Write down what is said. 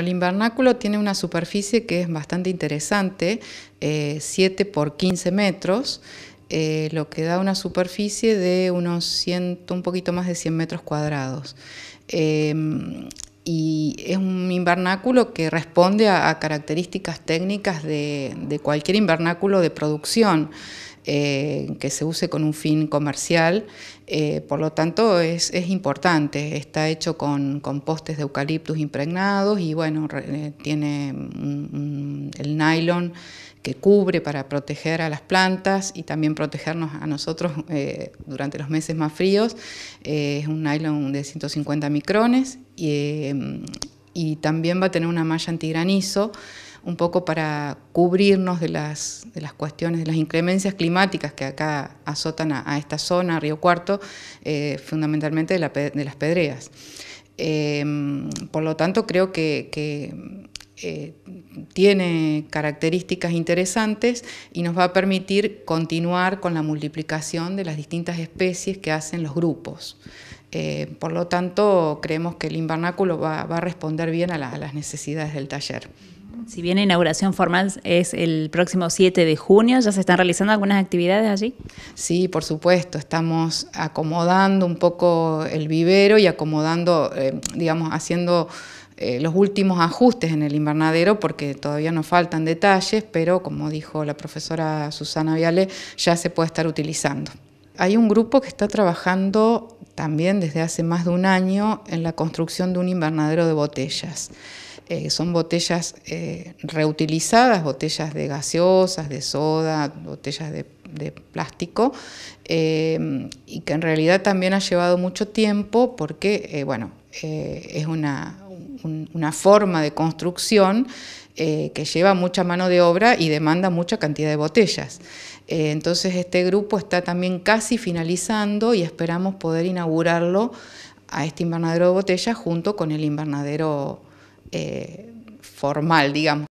El invernáculo tiene una superficie que es bastante interesante, 7 por 15 metros, eh, lo que da una superficie de unos 100, un poquito más de 100 metros cuadrados. Em, y es un invernáculo que responde a, características técnicas de, cualquier invernáculo de producción. Eh, que se use con un fin comercial, eh, por lo tanto es, importante, está hecho con, postes de eucaliptus impregnados y bueno, tiene el nylon que cubre para proteger a las plantas y también protegernos a nosotros eh, durante los meses más fríos. Eh, es un nylon de 150 micrones eh, y, también va a tener una malla antigranizo un poco para cubrirnos de las, de las cuestiones, de las inclemencias climáticas que acá azotan a, esta zona, Río Cuarto, fundamentalmente de, las pedreas. por lo tanto, creo que tiene características interesantes y nos va a permitir continuar con la multiplicación de las distintas especies que hacen los grupos. Eh, por lo tanto, creemos que el invernáculo va, a responder bien a, las necesidades del taller. Si bien la inauguración formal es el próximo 7 de junio, ¿ya se están realizando algunas actividades allí? Sí, por supuesto, estamos acomodando un poco el vivero y acomodando, eh, digamos, haciendo eh, los últimos ajustes en el invernadero porque todavía nos faltan detalles, pero como dijo la profesora Susana Viale, ya se puede estar utilizando. Hay un grupo que está trabajando también desde hace más de un año en la construcción de un invernadero de botellas. Eh, son botellas eh, reutilizadas, botellas de gaseosas, de soda, botellas de, plástico, y que en realidad también ha llevado mucho tiempo porque, bueno, es una, una forma de construcción eh, que lleva mucha mano de obra y demanda mucha cantidad de botellas. Eh, entonces este grupo está también casi finalizando y esperamos poder inaugurarlo a este invernadero de botellas junto con el invernadero eh, formal, digamos.